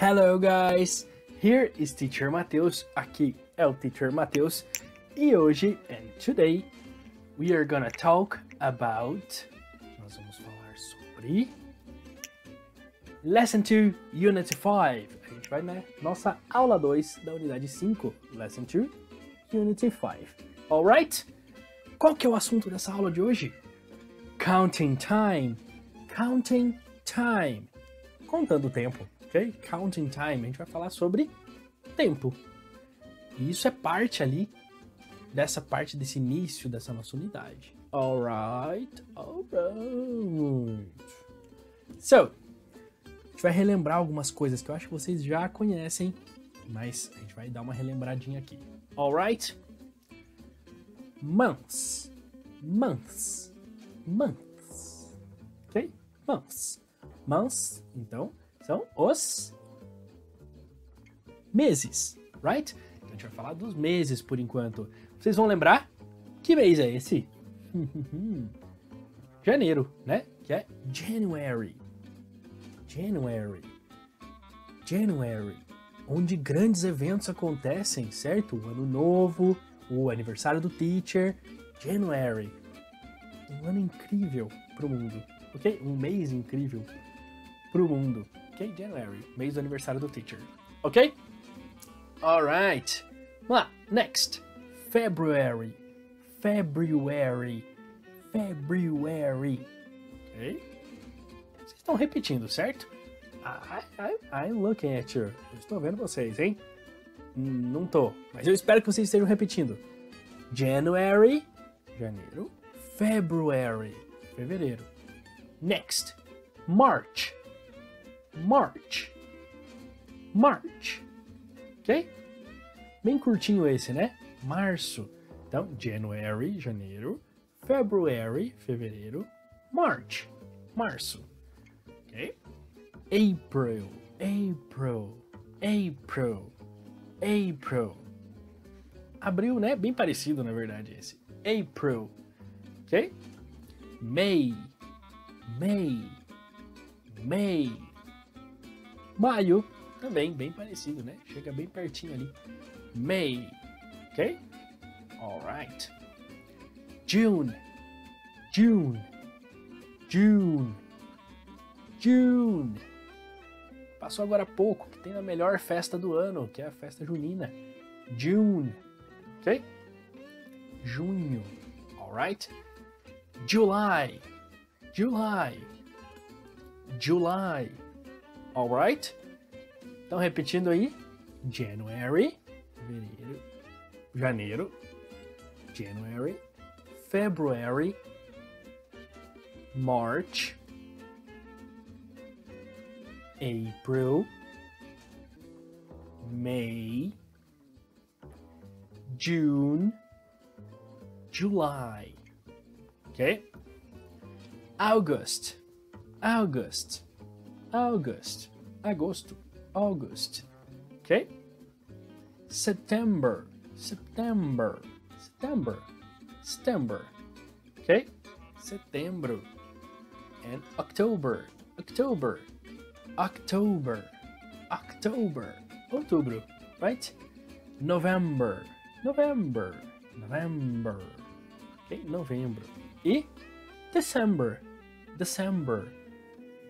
Hello guys, here is Teacher Mateus, aqui é o Teacher Mateus e hoje, and today, we are gonna talk about, nós vamos falar sobre Lesson 2, Unit 5. A gente vai na nossa aula 2 da unidade 5, Lesson 2, Unity 5. Alright? Qual que é o assunto dessa aula de hoje? Counting time. Counting time. Contando o tempo, ok? Counting time. A gente vai falar sobre tempo. E isso é parte ali dessa parte desse início dessa nossa unidade. Alright? Alright. So, a gente vai relembrar algumas coisas que eu acho que vocês já conhecem, mas a gente vai dar uma relembradinha aqui. Alright? Months. Months. Months. Ok? Months. Months, então, são os meses, right? Então a gente vai falar dos meses por enquanto. Vocês vão lembrar? Que mês é esse? Janeiro, né? Que é January. January. January. Onde grandes eventos acontecem, certo? O ano novo, o aniversário do teacher. January. Um ano incrível pro mundo, ok? Um mês incrível pro mundo, ok? January, mês do aniversário do teacher, ok? Alright. Vamos lá, next. February. February. February. Ok? Vocês estão repetindo, certo? I, I, I'm looking at you. Eu estou vendo vocês, hein? Não tô, mas eu espero que vocês estejam repetindo. January, janeiro. February, fevereiro. Next, March. March. March. Ok? Bem curtinho esse, né? Março. Então, January, janeiro. February, fevereiro. March, março. Ok? April, April, April, April. Abril, né? Bem parecido, na verdade, esse. April. Ok? May, May, May. Maio, também bem parecido, né? Chega bem pertinho ali. May, ok? Alright. June, June, June, June. Passou agora há pouco, que tem a melhor festa do ano, que é a festa junina. June, ok? Junho, alright? July, July, July, alright? Então, repetindo aí: January, fevereiro, janeiro, January, February, March, April, May, June, July. Okay? August, August, August, agosto, August. Okay? September, September, September, September. Okay? Setembro. And October, October, October, October, outubro, right? November, November, November. Ok? Novembro. E December, December,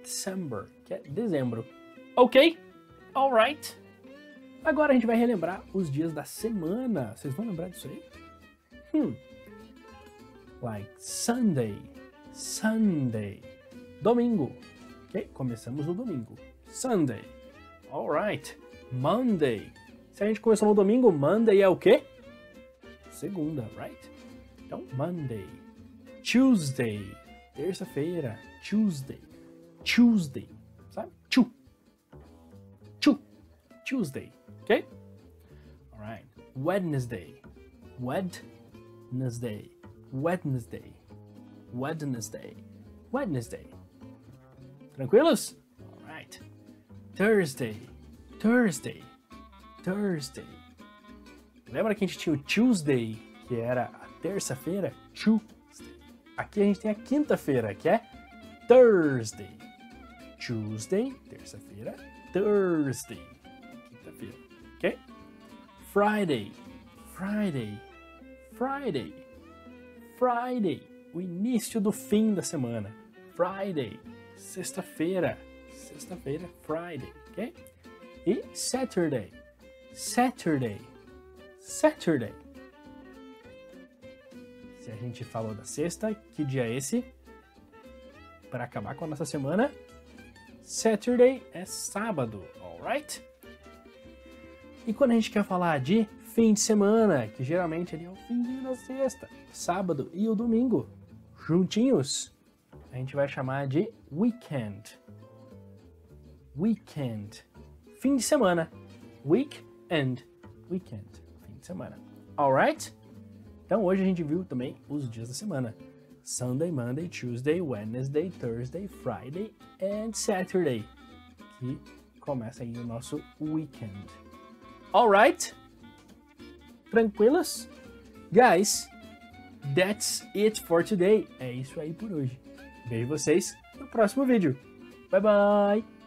December, que é dezembro. Ok? Alright. Agora a gente vai relembrar os dias da semana. Vocês vão lembrar disso aí? Hmm. Like Sunday, Sunday. Domingo. Ok? Começamos no domingo. Sunday. Alright. Monday. Se a gente começou no domingo, Monday é o quê? Segunda, right? Então, Monday. Tuesday. Terça-feira. Tuesday. Tuesday. Tuesday. Ok? Alright. Wednesday. Wednesday. Wednesday. Wednesday. Wednesday. Tranquilos? Alright. Thursday. Thursday. Thursday. Lembra que a gente tinha o Tuesday, que era a terça-feira? Tuesday. Aqui a gente tem a quinta-feira, que é Thursday. Tuesday, terça-feira. Thursday, ok? Friday, Friday, Friday, Friday, o início do fim da semana. Friday, sexta-feira, sexta-feira, Friday, ok? E Saturday, Saturday, Saturday. Se a gente falou da sexta, que dia é esse? Para acabar com a nossa semana, Saturday é sábado, alright? E quando a gente quer falar de fim de semana, que geralmente ali é o fim da sexta, sábado e o domingo, juntinhos, a gente vai chamar de weekend. Weekend. Fim de semana. Weekend. Weekend. Fim de semana. Alright? Então hoje a gente viu também os dias da semana. Sunday, Monday, Tuesday, Wednesday, Thursday, Friday and Saturday. Que começa aí o nosso weekend. Alright? Tranquilos? Guys, that's it for today. É isso aí por hoje. Vejo vocês no próximo vídeo. Bye bye!